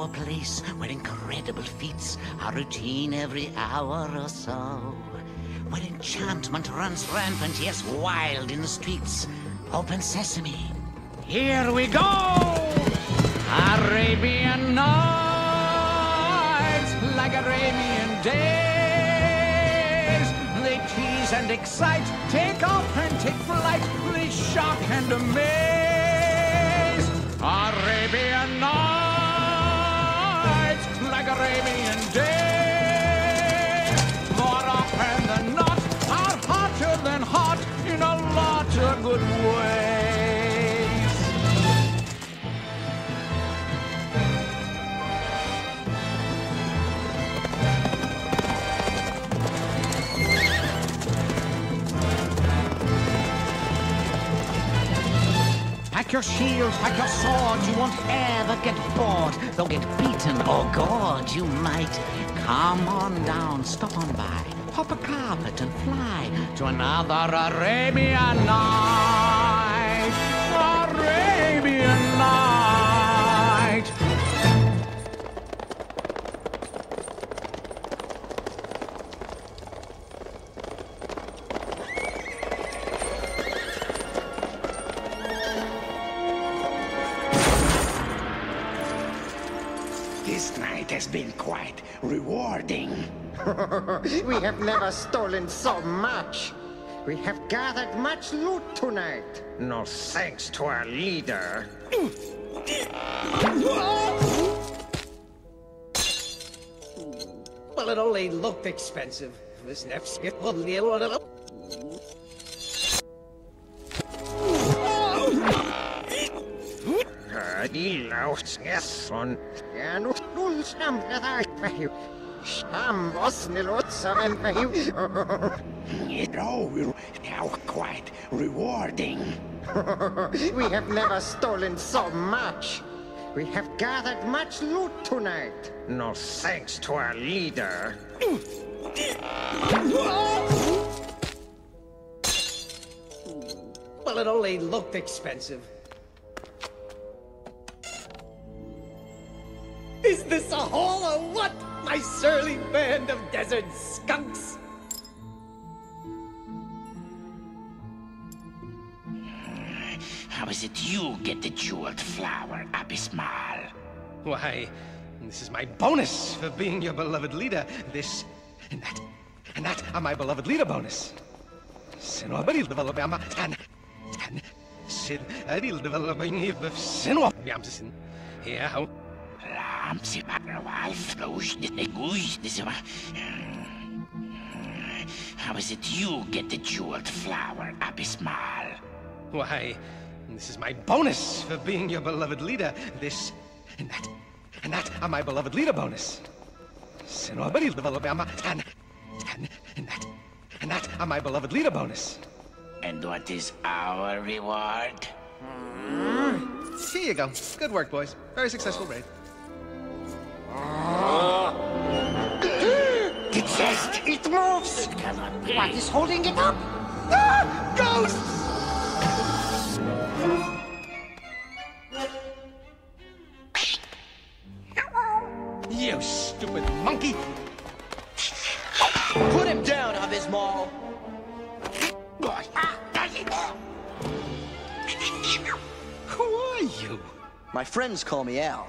place where incredible feats are routine every hour or so. Where enchantment runs rampant, yes, wild in the streets. Open sesame. Here we go! Arabian Nights, like Arabian Days. They tease and excite, take off and take flight. They shock and amaze. Your shield, pack your sword, you won't ever get bored. Though get beaten oh or gored, you might. Come on down, stop on by, hop a carpet and fly to another Arabian night. Quite rewarding. we have never stolen so much. We have gathered much loot tonight. No thanks to our leader. Well, it only looked expensive. This next it will little. Ilausngesson. Ja, nu nu stammer där. Stam oss ni låtsam en You know, how quite rewarding. We have never stolen so much. We have gathered much loot tonight. No thanks to our leader. Well, it only looked expensive. Is this a hall or what? My surly band of desert skunks. How is it you get the jeweled flower, Abis Mal? Why, this is my bonus for being your beloved leader. This and that and that are my beloved leader bonus. Sinobadi development and and sin adil developing if sinop yamsin. Yeah, how Ramsi Bagrawal, Flosh, Negush, Nisima. How is it you get the jeweled flower, Abis Mal? why this is my bonus for being your beloved leader. This and that and that are my beloved leader bonus. Sinobadi development and and and that and that are my beloved leader bonus. And what is our reward? Hmm. Here you go. Good work, boys. Very successful raid. The chest, it moves. What is holding it up? Ah! Ghosts! You stupid monkey! Put him down, Abis Mal. Who are you? My friends call me Al.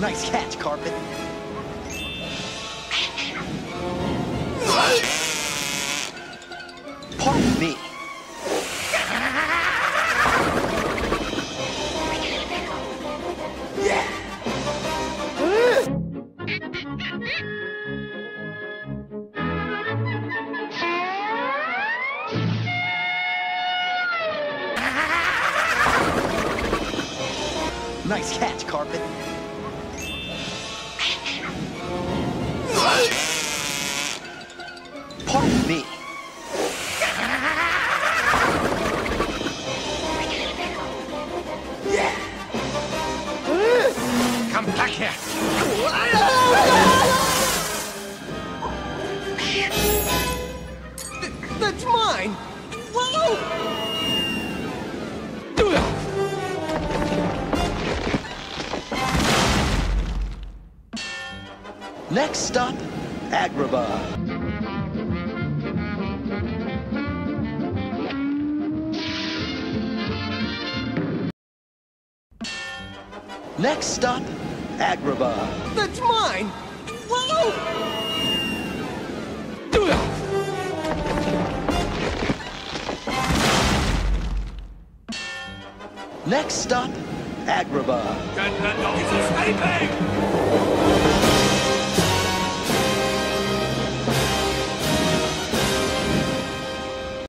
Nice catch, Carpet. Pardon me. Nice catch, Carpet. Come. Th- that's mine! Whoa! Next stop, Agrabah. Next stop, Agrabah. That's mine! Whoa! Next stop, Agrabah. Get the noise escaping!